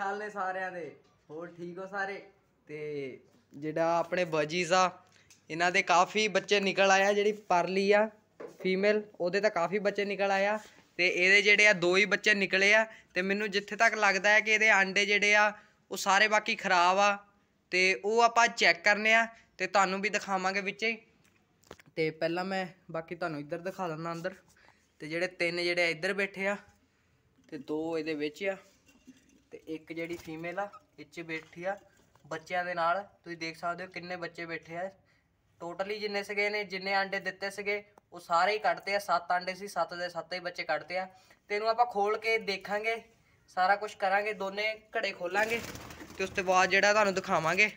ਹਾਲ ਨੇ ਸਾਰਿਆਂ ਦੇ। ਹੋਰ ਠੀਕ ਹੋ ਸਾਰੇ? ਤੇ ਜਿਹੜਾ ਆਪਣੇ ਬਜੀਜ਼ ਆ, ਇਹਨਾਂ ਦੇ ਕਾਫੀ ਬੱਚੇ ਨਿਕਲ ਆਇਆ ਜਿਹੜੀ ਪਰਲੀ ਆ ਫੀਮੇਲ ਉਹਦੇ ਤਾਂ ਕਾਫੀ ਬੱਚੇ ਨਿਕਲ ਆਇਆ ਤੇ ਇਹਦੇ ਜਿਹੜੇ ਆ, ਦੋ ਹੀ ਬੱਚੇ ਨਿਕਲੇ ਆ। ਤੇ ਮੈਨੂੰ ਜਿੱਥੇ ਤੱਕ ਲੱਗਦਾ ਹੈ ਕਿ ਇਹਦੇ ਆਂਡੇ ਜਿਹੜੇ ਆ, ਉਹ ਸਾਰੇ ਬਾਕੀ ਖਰਾਬ ਆ। ਤੇ ਉਹ ਆਪਾਂ ਚੈੱਕ ਕਰਨੇ ਆ, ਤੇ ਤੁਹਾਨੂੰ ਵੀ ਦਿਖਾਵਾਂਗੇ ਵਿੱਚ। ਹੀ ਤੇ ਪਹਿਲਾਂ ਮੈਂ ਬਾਕੀ ਤੁਹਾਨੂੰ ਇੱਧਰ ਦਿਖਾ ਦਿੰਦਾ ਅੰਦਰ। ਤੇ ਜਿਹੜੇ ਤਿੰਨ ਜਿਹੜੇ ਆ ਇੱਧਰ ਬੈਠੇ ਆ, ਤੇ ਦੋ ਇਹਦੇ ਵਿੱਚ ਆ। ਇੱਕ ਜਿਹੜੀ ਫੀਮੇਲ ਆ, ਇਹ 'ਚ ਬੈਠੀ ਆ, ਬੱਚਿਆਂ ਦੇ ਨਾਲ। ਤੁਸੀਂ ਦੇਖ ਸਕਦੇ ਹੋ ਕਿੰਨੇ ਬੱਚੇ ਬੈਠੇ ਆ। ਟੋਟਲੀ ਜਿੰਨੇ ਸੀਗੇ ਨੇ, ਜਿੰਨੇ ਆਂਡੇ ਦਿੱਤੇ ਸੀਗੇ, ਉਹ ਸਾਰੇ ਹੀ ਕੱਢਤੇ ਆ। ਸੱਤ ਆਂਡੇ ਸੀ, ਸੱਤ ਦੇ ਸੱਤ ਹੀ ਬੱਚੇ ਕੱਢਤੇ ਆ। ਤੇ ਇਹਨੂੰ ਆਪਾਂ ਖੋਲ ਕੇ ਦੇਖਾਂਗੇ, ਸਾਰਾ ਕੁਝ ਕਰਾਂਗੇ, ਦੋਨੇ ਘੜੇ ਖੋਲਾਂਗੇ ਤੇ ਉਸ ਤੋਂ ਬਾਅਦ ਜਿਹੜਾ ਤੁਹਾਨੂੰ ਦਿਖਾਵਾਂਗੇ।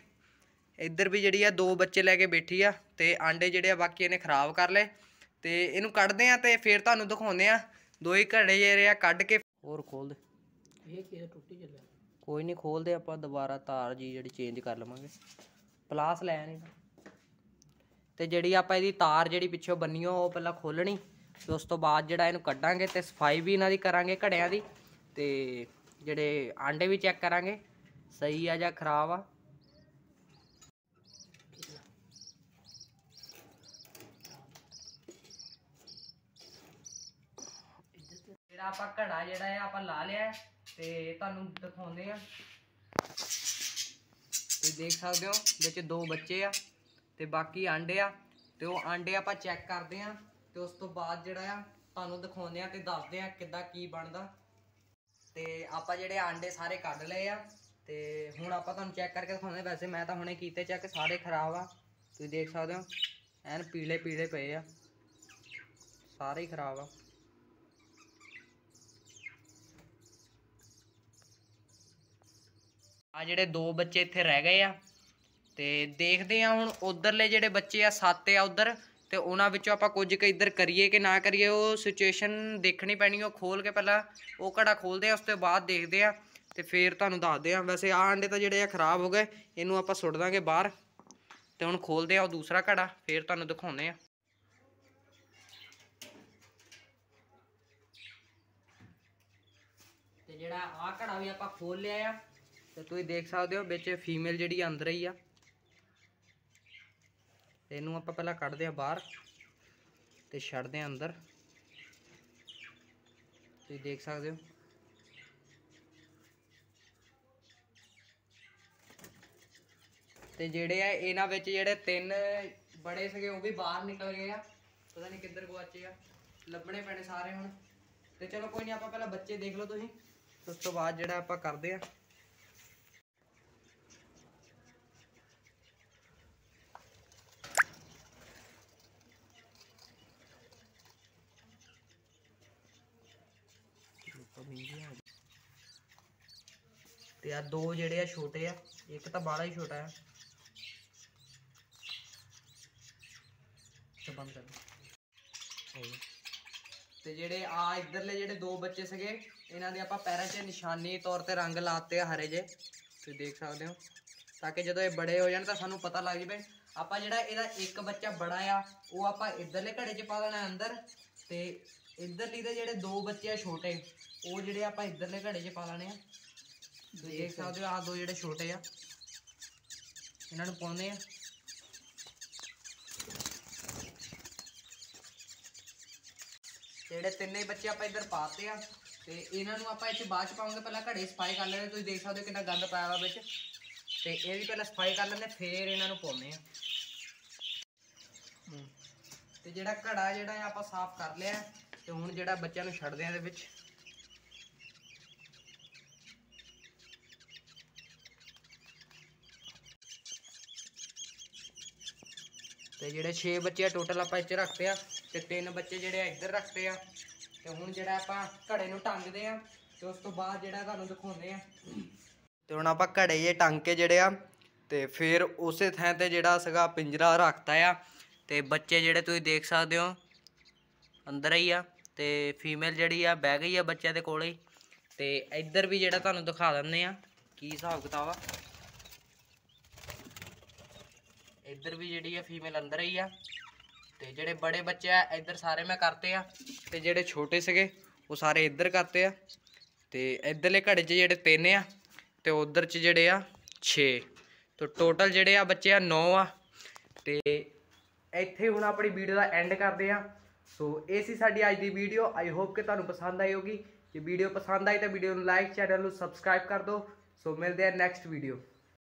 ਇੱਧਰ ਵੀ ਜਿਹੜੀ ਆ, ਦੋ ਬੱਚੇ ਲੈ ਕੇ ਬੈਠੀ ਆ ਤੇ ਆਂਡੇ ਜਿਹੜੇ ਆ, ਬਾਕੀ ਇਹਨੇ ਖਰਾਬ ਕਰ ਲਏ। ਤੇ ਇਹਨੂੰ ਕੱਢਦੇ ਆ ਤੇ ਫਿਰ ਤੁਹਾਨੂੰ ਦਿਖਾਉਂਦੇ ਆ। ਦੋ ਹੀ ਘੜੇ ਜਿਹੜੇ ਆ, ਕੱਢ ਕੇ ਹੋਰ ਖੋਲ ਦੇ। ਇਹ ਕੀ ਟੁੱਟੀ ਚੱਲਿਆ। ਕੋਈ ਨਹੀਂ, ਖੋਲਦੇ ਆਪਾਂ ਦੁਬਾਰਾ, ਤਾਰ ਜੀ ਜਿਹੜੀ ਚੇਂਜ ਕਰ ਲਵਾਂਗੇ। ਪਲਾਸ ਲੈ ਨਹੀਂ ਤੇ ਜਿਹੜੀ ਆਪਾਂ ਇਹਦੀ ਤਾਰ ਜਿਹੜੀ ਪਿੱਛੋਂ ਬੰਨੀ ਉਹ ਪਹਿਲਾਂ ਖੋਲਣੀ। ਤੇ ਉਸ ਤੋਂ ਬਾਅਦ ਜਿਹੜਾ ਇਹਨੂੰ ਕੱਢਾਂਗੇ ਤੇ ਸਫ਼ਾਈ ਵੀ ਇਹਨਾਂ ਦੀ ਕਰਾਂਗੇ ਘੜਿਆਂ ਦੀ। ਤੇ ਜਿਹੜੇ ਆਂਡੇ ਵੀ ਚੈੱਕ ਕਰਾਂਗੇ। ਸਹੀ ਆ ਜਾਂ ਖਰਾਬ ਆ? ਜਿਹੜਾ ਆਪਾਂ ਘੜਾ ਜਿਹੜਾ ਹੈ ਆਪਾਂ ਲਾ ਲਿਆ। ਤੇ ਤੁਹਾਨੂੰ ਦਿਖਾਉਂਦੇ ਆ। ਤੁਸੀਂ ਦੇਖ ਸਕਦੇ ਹੋ, ਵਿੱਚ ਦੋ ਬੱਚੇ ਆ ਤੇ ਬਾਕੀ ਆਂਡੇ ਆ। ਤੇ ਉਹ ਆਂਡੇ ਆਪਾਂ ਚੈੱਕ ਕਰਦੇ ਆ ਤੇ ਉਸ ਤੋਂ ਬਾਅਦ ਜਿਹੜਾ ਆ, ਤੁਹਾਨੂੰ ਦਿਖਾਉਂਦੇ ਆ ਤੇ ਦੱਸਦੇ ਆ ਕਿੱਦਾਂ ਕੀ ਬਣਦਾ। ਤੇ ਆਪਾਂ ਜਿਹੜੇ ਆਂਡੇ ਸਾਰੇ ਕੱਢ ਲਏ ਆ ਤੇ ਹੁਣ ਆਪਾਂ ਤੁਹਾਨੂੰ ਚੈੱਕ ਕਰਕੇ ਦਿਖਾਉਂਦੇ ਆ। ਵੈਸੇ ਮੈਂ ਤਾਂ ਹੁਣੇ ਕੀਤੇ ਚੈੱਕ, ਸਾਰੇ ਖਰਾਬ ਆ। ਤੁਸੀਂ ਦੇਖ ਸਕਦੇ ਹੋ, ਐਨ ਪੀਲੇ ਪੀਲੇ ਪਏ ਆ। ਸਾਰੇ ਹੀ ਖਰਾਬ ਆ। ਆ ਜਿਹੜੇ ਦੋ ਬੱਚੇ ਇੱਥੇ ਰਹਿ ਗਏ ਆ। ਤੇ ਦੇਖਦੇ ਆ ਹੁਣ ਉਧਰਲੇ ਜਿਹੜੇ ਬੱਚੇ ਆ, ਸੱਤ ਆ ਉਧਰ, ਤੇ ਉਹਨਾਂ ਵਿੱਚੋਂ ਆਪਾਂ ਕੁਝ ਕੁ ਇੱਧਰ ਕਰੀਏ ਕਿ ਨਾ ਕਰੀਏ, ਉਹ ਸਿਚੁਏਸ਼ਨ ਦੇਖਣੀ ਪੈਣੀ, ਉਹ ਖੋਲ ਕੇ ਪਹਿਲਾਂ ਉਹ ਘੜਾ ਖੋਲਦੇ ਆ, ਉਸ ਤੋਂ ਬਾਅਦ ਦੇਖਦੇ ਆ, ਤੇ ਫੇਰ ਤੁਹਾਨੂੰ ਦੱਸਦੇ ਆ। ਵੈਸੇ ਆ ਅੰਡੇ ਤਾਂ ਜਿਹੜੇ ਆ ਖਰਾਬ ਹੋ ਗਏ, ਇਹਨੂੰ ਆਪਾਂ ਸੁੱਟ ਦਾਂਗੇ ਬਾਹਰ, ਤੇ ਹੁਣ ਖੋਲਦੇ ਆ ਉਹ ਦੂਸਰਾ ਘੜਾ, ਫੇਰ ਤੁਹਾਨੂੰ ਦਿਖਾਉਂਦੇ ਆ। ਤੇ ਜਿਹੜਾ ਆ ਘੜਾ ਵੀ ਆਪਾਂ ਖੋਲ ਲਿਆ ਆ ਤੇ ਤੁਸੀਂ ਦੇਖ ਸਕਦੇ ਹੋ ਵਿੱਚ ਫੀਮੇਲ ਜਿਹੜੀ ਅੰਦਰ ਹੀ ਆ। ਤੇ ਇਹਨੂੰ ਆਪਾਂ ਪਹਿਲਾਂ ਕੱਢਦੇ ਆ ਬਾਹਰ ਤੇ ਛੱਡਦੇ ਆ ਅੰਦਰ। ਤੁਸੀਂ ਦੇਖ ਸਕਦੇ ਹੋ। ਤੇ ਜਿਹੜੇ ਆ ਇਹਨਾਂ ਵਿੱਚ ਜਿਹੜੇ ਤਿੰਨ ਬੜੇ ਸੀਗੇ ਉਹ ਵੀ ਬਾਹਰ ਨਿਕਲ ਗਏ ਆ। ਪਤਾ ਨਹੀਂ ਕਿੱਧਰ ਗਵਾਚੇ ਆ। ਲੱਭਣੇ ਪੈਣੇ ਸਾਰੇ ਹੁਣ। ਤੇ ਚਲੋ ਕੋਈ ਨਹੀਂ ਆਪਾਂ ਪਹਿਲਾਂ ਬੱਚੇ ਦੇਖ ਲਓ ਤੁਸੀਂ। ਉਸ ਤੋਂ ਬਾਅਦ ਜਿਹੜਾ ਆਪਾਂ ਕਰਦੇ ਆ। ਤੇ ਆ ਦੋ ਜਿਹੜੇ ਆ ਛੋਟੇ ਆ, ਇੱਕ ਤਾਂ ਬਾੜਾ ਹੀ ਛੋਟਾ ਆ। ਤੇ ਬੰਦ ਕਰ। ਤੇ ਜਿਹੜੇ ਆ ਇਧਰਲੇ ਜਿਹੜੇ ਦੋ ਬੱਚੇ ਸੀਗੇ, ਇਹਨਾਂ ਦੇ ਆਪਾਂ ਪੈਰਾਂ 'ਚ ਨਿਸ਼ਾਨੀ ਤੌਰ ਤੇ ਰੰਗ ਲਾਤੇ ਆ ਹਰੇ ਜੇ। ਤੁਸੀਂ ਦੇਖ ਸਕਦੇ ਹੋ। ਤਾਂ ਕਿ ਜਦੋਂ ਇਹ ਬੜੇ ਹੋ ਜਾਣ ਤਾਂ ਸਾਨੂੰ ਪਤਾ ਲੱਗ ਜਾਵੇ। ਆਪਾਂ ਜਿਹੜਾ ਇਹਦਾ ਇੱਕ ਬੱਚਾ ਬੜਾ ਆ, ਉਹ ਆਪਾਂ ਇਧਰਲੇ ਘੜੇ 'ਚ ਪਾ ਦੇਣਾ ਅੰਦਰ। ਤੇ ਇਧਰਲੀ ਦੇ ਜਿਹੜੇ ਦੋ ਬੱਚੇ ਆ ਛੋਟੇ ਉਹ ਜਿਹੜੇ ਆਪਾਂ ਇਧਰਲੇ ਘੜੇ 'ਚ ਪਾ ਲੈਣੇ ਆ। ਤੁਸੀਂ ਦੇਖ ਸਕਦੇ ਹੋ ਆ ਦੋ ਜਿਹੜੇ ਛੋਟੇ ਆ। ਇਹਨਾਂ ਨੂੰ ਪਾਉਂਦੇ ਆ। ਜਿਹੜੇ ਤਿੰਨੇ ਬੱਚੇ ਆਪਾਂ ਇੱਧਰ ਪਾਤੇ ਆ ਤੇ ਇਹਨਾਂ ਨੂੰ ਆਪਾਂ ਇੱਥੇ ਬਾਅਦ ਚ ਪਾਵਾਂਗੇ। ਪਹਿਲਾਂ ਘੜੇ ਸਫ਼ਾਈ ਕਰ ਲੈਣੇ ਤੁਸੀਂ ਦੇਖ ਸਕਦੇ ਹੋ ਕਿੰਨਾ ਗੰਦ ਪਾਇਆ ਵਾ ਵਿੱਚ। ਤੇ ਇਹ ਵੀ ਪਹਿਲਾਂ ਸਫ਼ਾਈ ਕਰ ਲੈਂਦੇ ਫੇਰ ਇਹਨਾਂ ਨੂੰ ਪਾਉਂਦੇ ਆ। ਹੂੰ। ਤੇ ਜਿਹੜਾ ਘੜਾ ਜਿਹੜਾ ਹੈ ਆਪਾਂ ਸਾਫ਼ ਕਰ ਲਿਆ ਤੇ ਹੁਣ ਜਿਹੜਾ ਬੱਚਿਆਂ ਨੂੰ ਛੱਡਦੇ ਆ ਇਹਦੇ ਵਿੱਚ। ਤੇ ਜਿਹੜੇ 6 ਬੱਚੇ ਆ ਟੋਟਲ ਆਪਾਂ ਇੱਥੇ ਰੱਖਤੇ ਆ ਤੇ ਤਿੰਨ ਬੱਚੇ ਜਿਹੜੇ ਆ ਇੱਧਰ ਰੱਖਤੇ ਆ। ਤੇ ਹੁਣ ਜਿਹੜਾ ਆਪਾਂ ਘੜੇ ਨੂੰ ਟੰਗਦੇ ਆ ਤੇ ਉਸ ਤੋਂ ਬਾਅਦ ਜਿਹੜਾ ਤੁਹਾਨੂੰ ਦਿਖਾਉਂਦੇ ਆ। ਤੇ ਹੁਣ ਆਪਾਂ ਘੜੇ ਜੇ ਟੰਗ ਕੇ ਜਿਹੜੇ ਆ ਤੇ ਫਿਰ ਉਸੇ ਥਾਂ ਤੇ ਜਿਹੜਾ ਸੀਗਾ ਪਿੰਜਰਾ ਰੱਖਤਾ ਆ। ਤੇ ਬੱਚੇ ਜਿਹੜੇ ਤੁਸੀਂ ਦੇਖ ਸਕਦੇ ਹੋ, ਅੰਦਰ ਹੀ ਆ ਤੇ ਫੀਮੇਲ ਜਿਹੜੀ ਆ ਬਹਿ ਗਈ ਆ ਬੱਚਿਆਂ ਦੇ ਕੋਲੇ ਹੀ। ਤੇ ਇੱਧਰ ਵੀ ਜਿਹੜਾ ਤੁਹਾਨੂੰ ਦਿਖਾ ਦਿੰਦੇ ਆ, ਕੀ ਹਿਸਾਬ ਕਿਤਾਬ ਆ। ਇੱਧਰ ਵੀ ਜਿਹੜੀ ਆ ਫੀਮੇਲ ਅੰਦਰ ਹੀ ਆ। ਤੇ ਜਿਹੜੇ ਬੜੇ ਬੱਚੇ ਆ, ਇੱਧਰ ਸਾਰੇ ਮੈਂ ਕਰਤੇ ਆ। ਤੇ ਜਿਹੜੇ ਛੋਟੇ ਸੀਗੇ, ਉਹ ਸਾਰੇ ਇੱਧਰ ਕਰਤੇ ਆ। ਤੇ ਇੱਧਰਲੇ ਘੜੇ 'ਚ ਜਿਹੜੇ ਤਿੰਨ ਆ, ਤੇ ਉਧਰ ਚ ਜਿਹੜੇ ਆ 6 ਤੇ ਟੋਟਲ ਜਿਹੜੇ ਆ ਬੱਚੇ ਆ 9 ਆ। ਤੇ ਇੱਥੇ ਹੁਣ ਆਪਣੀ ਵੀਡੀਓ ਦਾ ਐਂਡ ਕਰਦੇ ਆ ਸੋ, ਇਹ ਸੀ ਸਾਡੀ ਅੱਜ ਦੀ ਵੀਡੀਓ। ਆਈ ਹੋਪ ਕਿ ਤੁਹਾਨੂੰ ਪਸੰਦ ਆਈ ਹੋਗੀ। ਜੇ ਵੀਡੀਓ ਪਸੰਦ ਆਈ ਤਾਂ ਵੀਡੀਓ ਨੂੰ ਲਾਈਕ ਚੈਨਲ ਨੂੰ ਸਬਸਕ੍ਰਾਈਬ ਕਰ ਦਿਓ। ਸੋ, ਮਿਲਦੇ ਆ ਨੈਕਸਟ ਵੀਡੀਓ